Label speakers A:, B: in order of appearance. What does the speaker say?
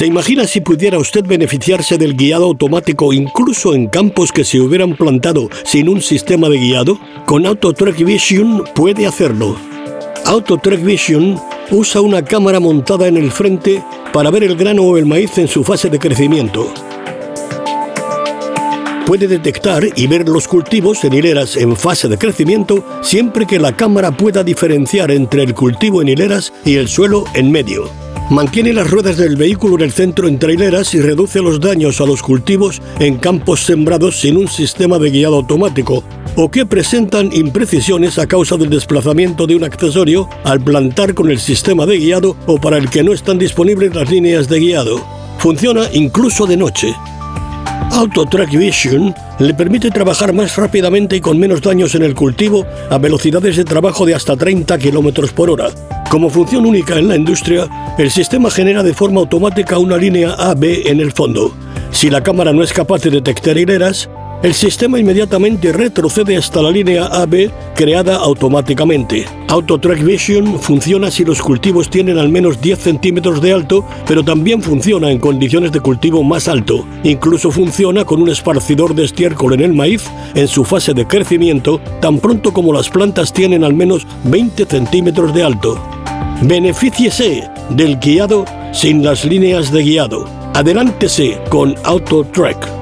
A: ¿Se imagina si pudiera usted beneficiarse del guiado automático incluso en campos que se hubieran plantado sin un sistema de guiado? Con AutoTrack Vision puede hacerlo. AutoTrack Vision usa una cámara montada en el frente para ver el grano o el maíz en su fase de crecimiento. Puede detectar y ver los cultivos en hileras en fase de crecimiento siempre que la cámara pueda diferenciar entre el cultivo en hileras y el suelo en medio. Mantiene las ruedas del vehículo en el centro en traileras y reduce los daños a los cultivos en campos sembrados sin un sistema de guiado automático o que presentan imprecisiones a causa del desplazamiento de un accesorio al plantar con el sistema de guiado o para el que no están disponibles las líneas de guiado. Funciona incluso de noche. AutoTrack Vision le permite trabajar más rápidamente y con menos daños en el cultivo a velocidades de trabajo de hasta 30 km por hora. Como función única en la industria, el sistema genera de forma automática una línea AB en el fondo. Si la cámara no es capaz de detectar hileras, el sistema inmediatamente retrocede hasta la línea AB creada automáticamente. AutoTrack Vision funciona si los cultivos tienen al menos 10 centímetros de alto, pero también funciona en condiciones de cultivo más alto. Incluso funciona con un esparcidor de estiércol en el maíz en su fase de crecimiento, tan pronto como las plantas tienen al menos 20 centímetros de alto. Benefíciese del guiado sin las líneas de guiado. Adelántese con AutoTrack.